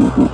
Yeah?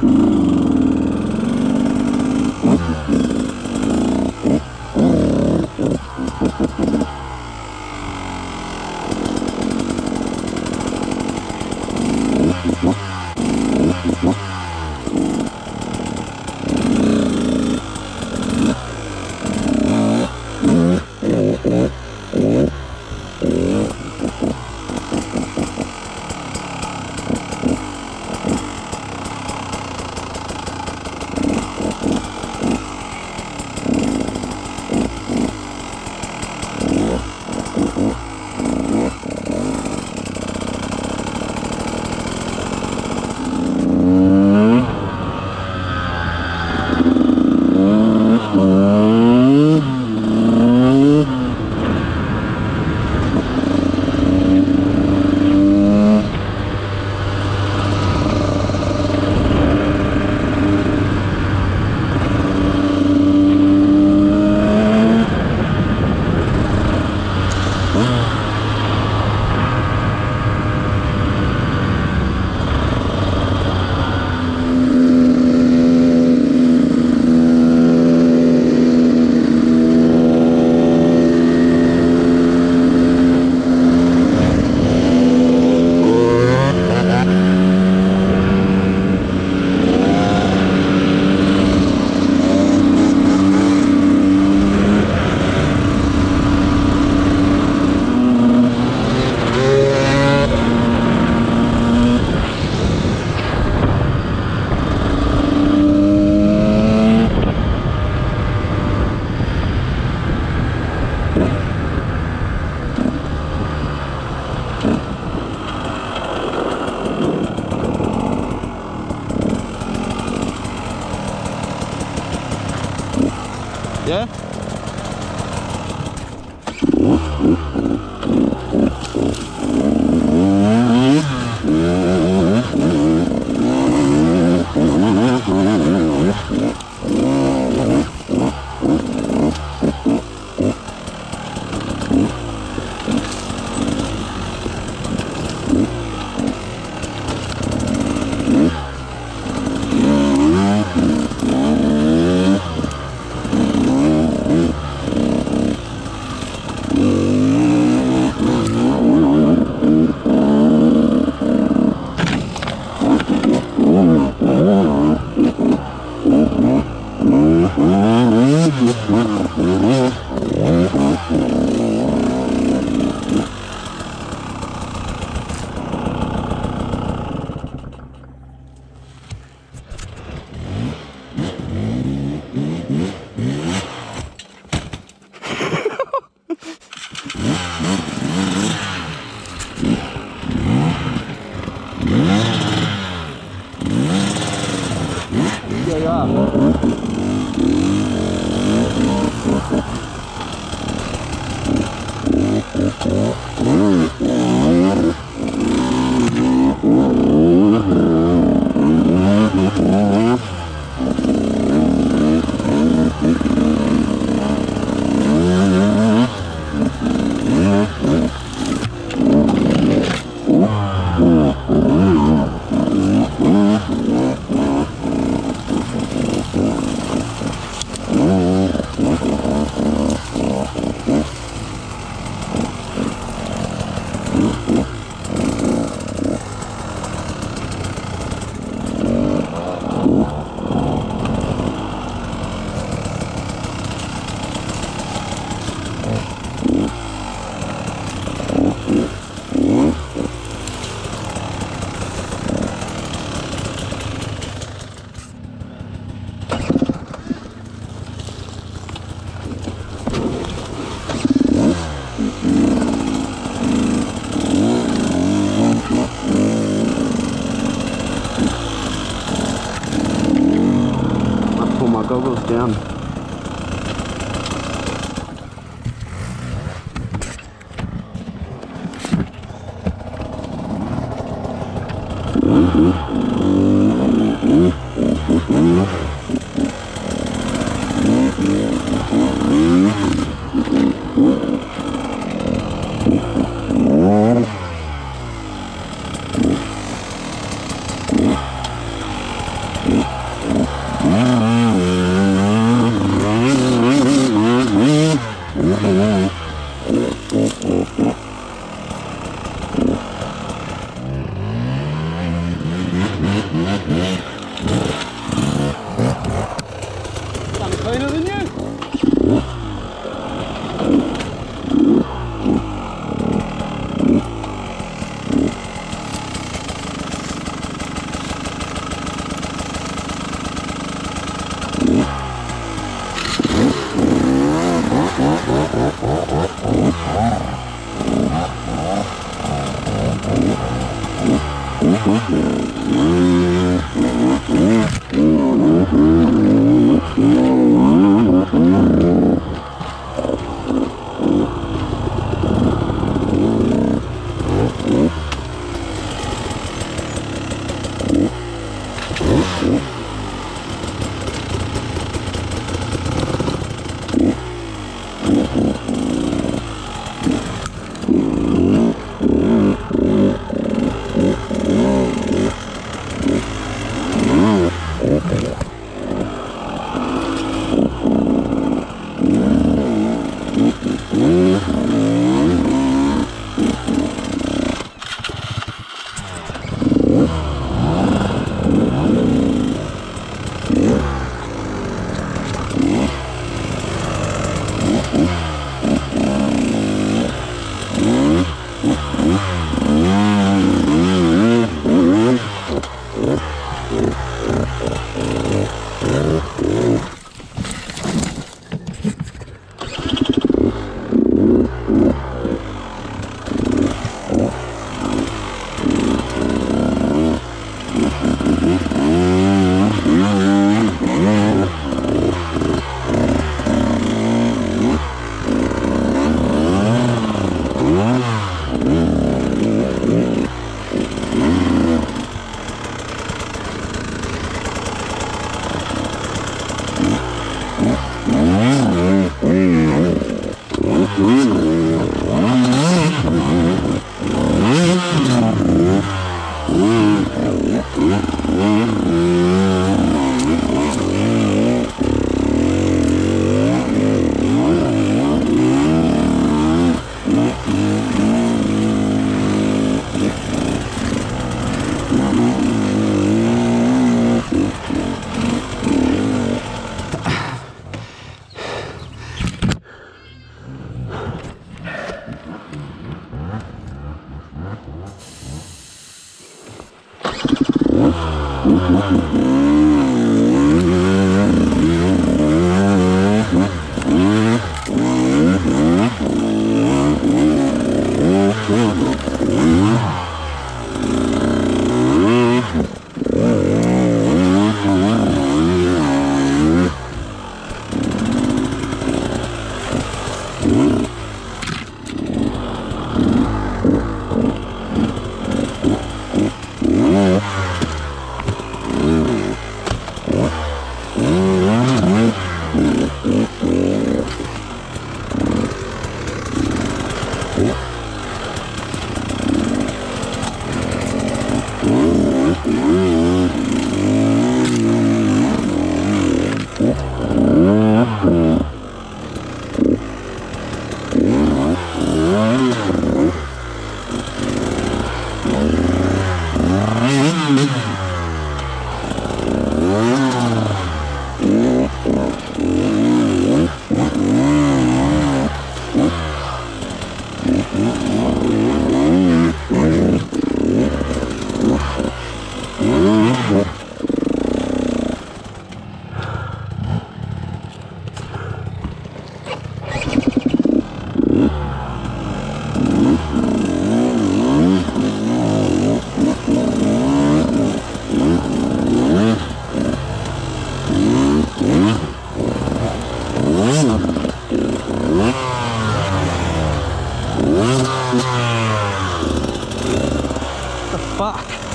あ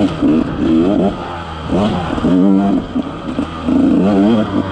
Thank you.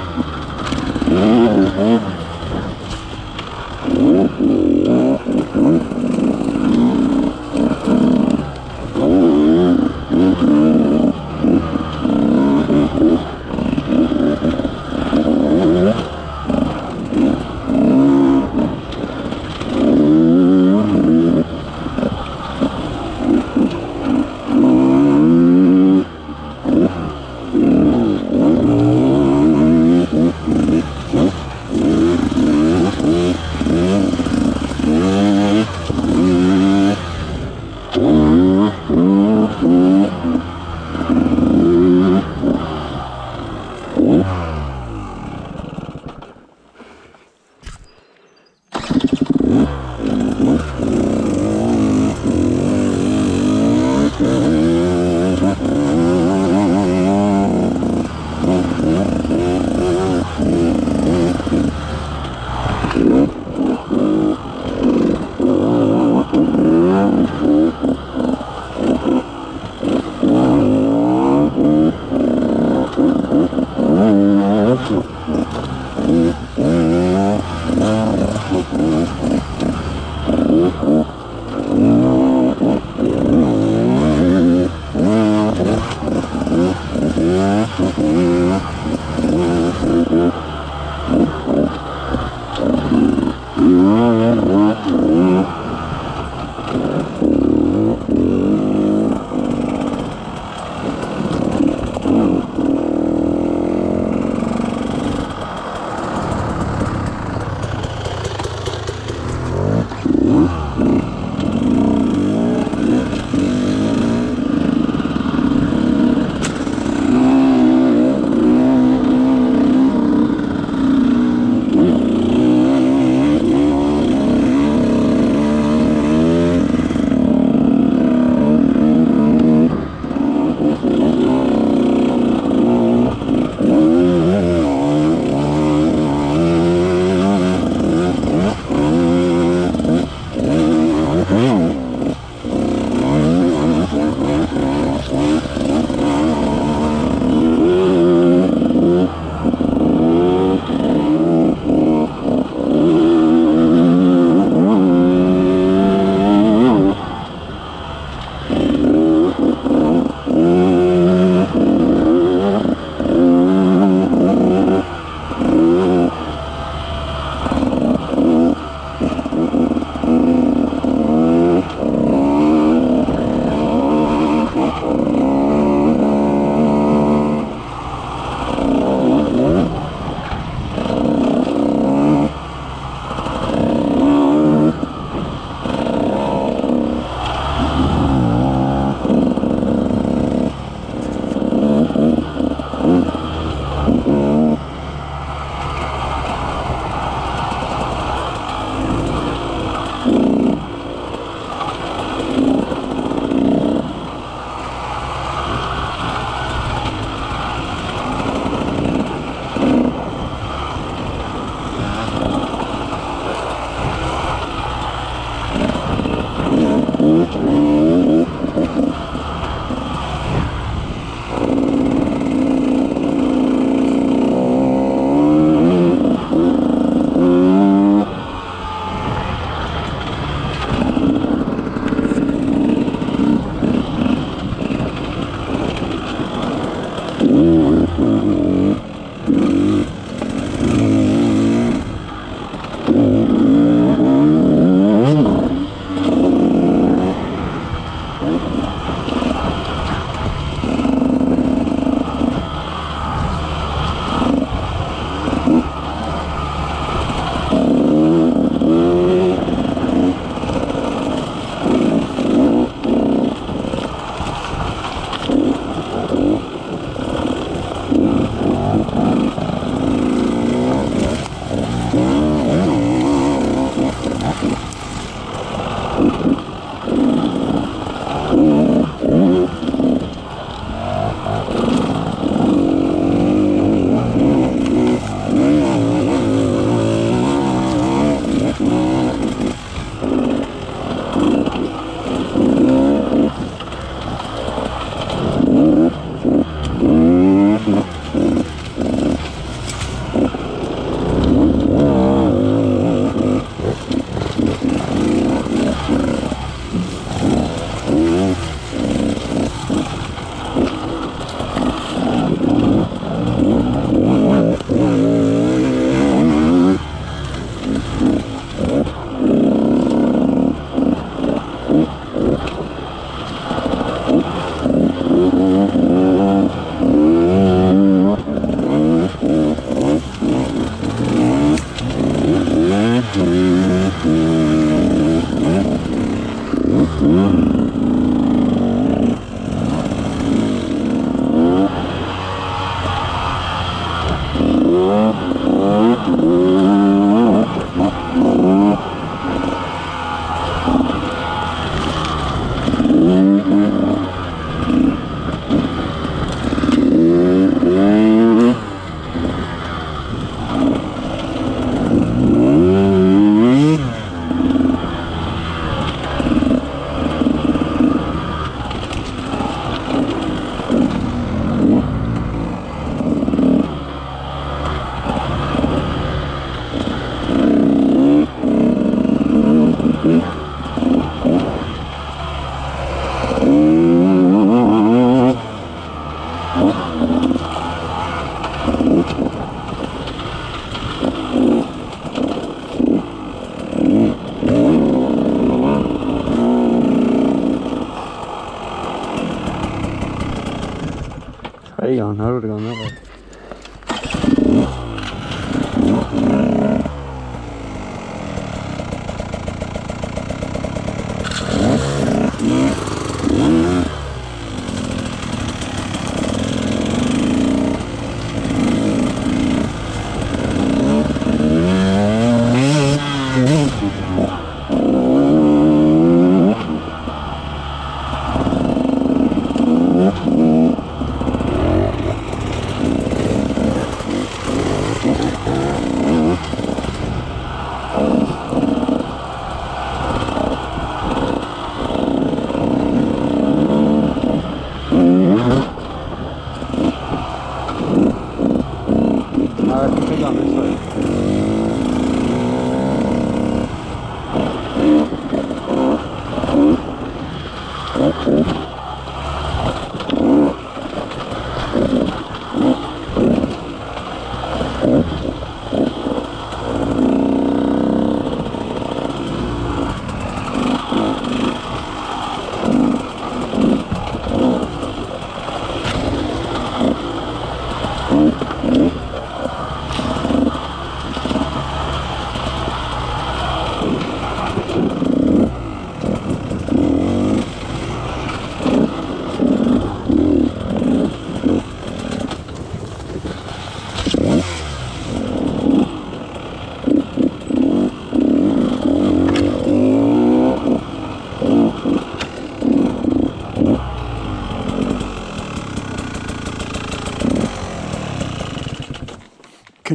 なるほどな。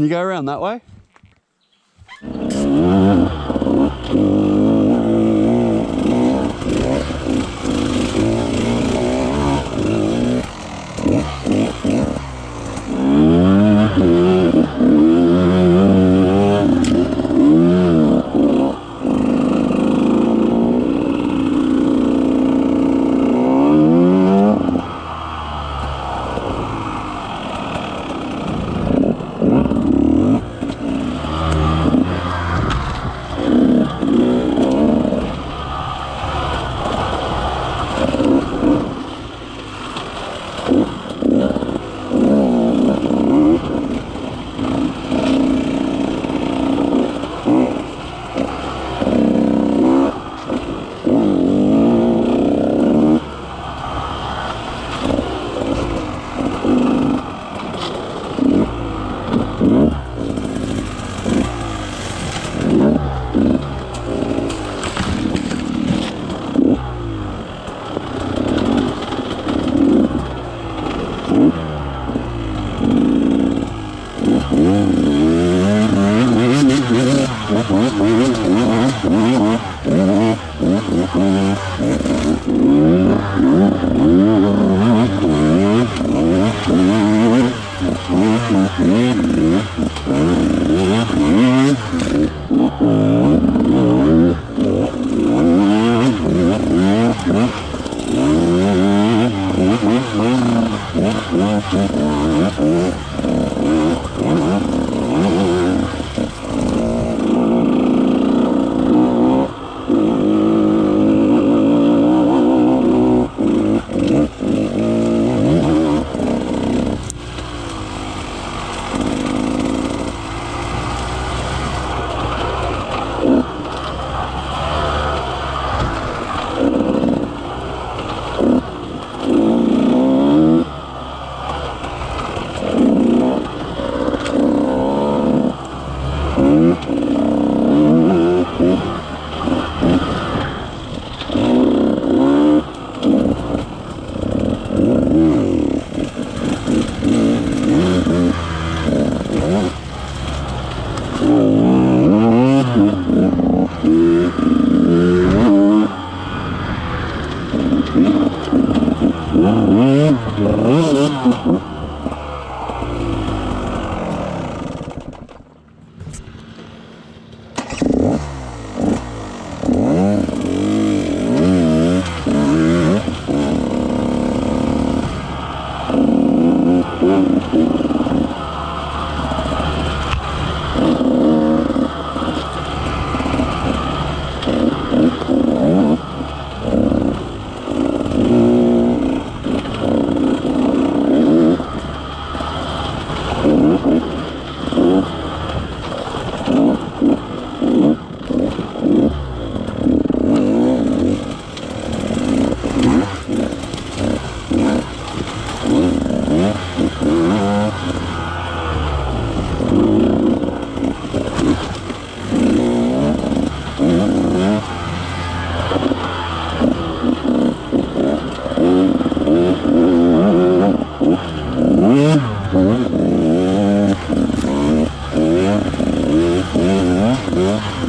Can you go around that way? Yeah.